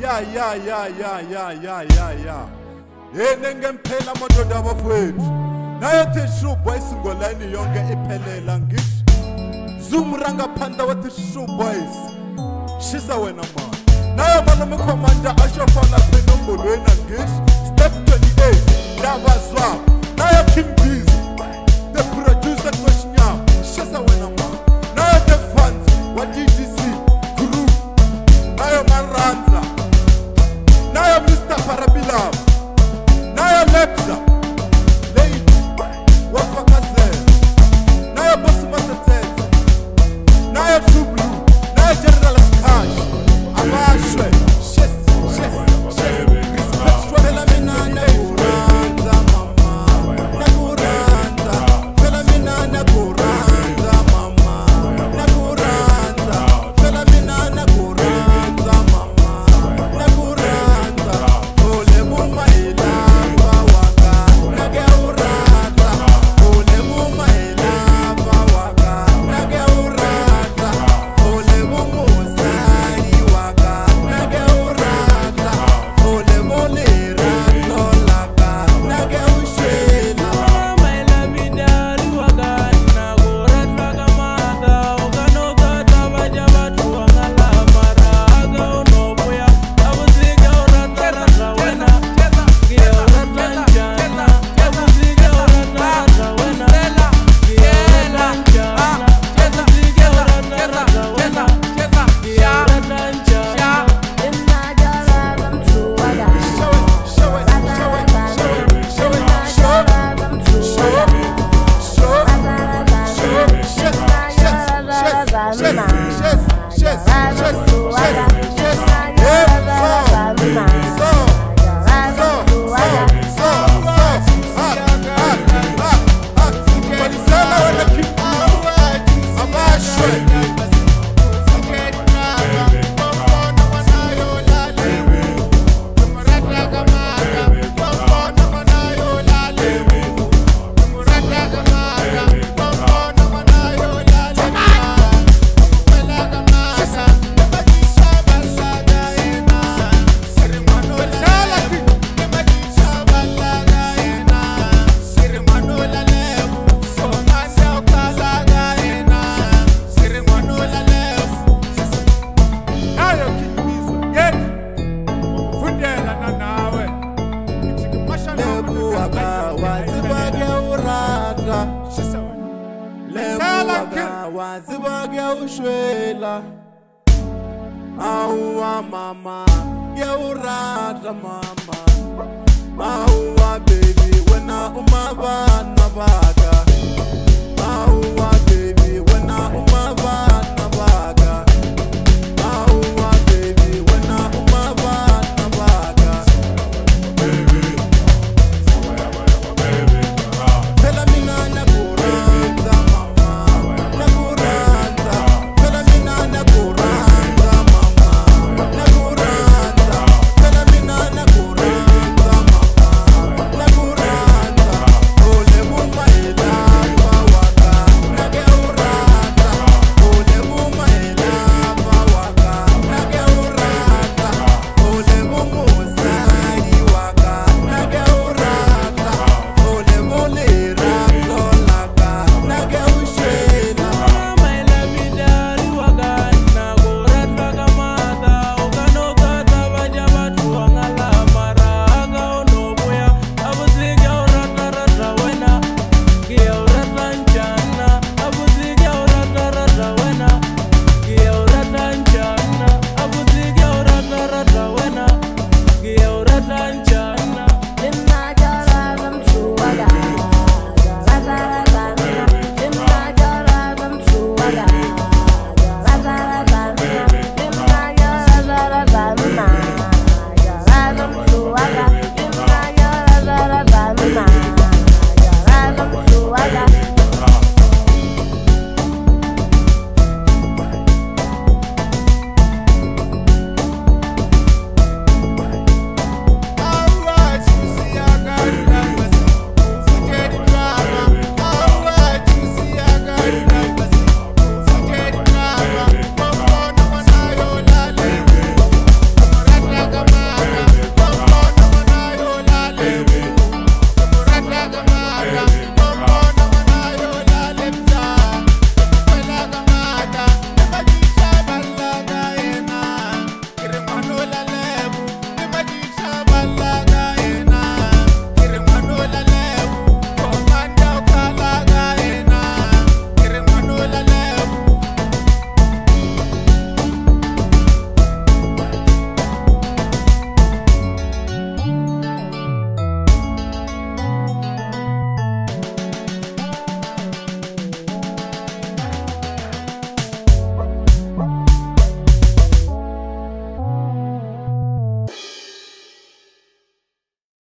ya ya ya ya ya ya ya ya yena ngempela amadoda abafowethu nayothi shubo isingolani yonke iphelela ngithi zumranga phanda wathi shuboys shisa wena ma nayo malume khomanda ashofona phenombolweni ngithi step 28 labazwa nayo kimbiz wazibakuyawushwela awuwa mama yawurata mama awuwabe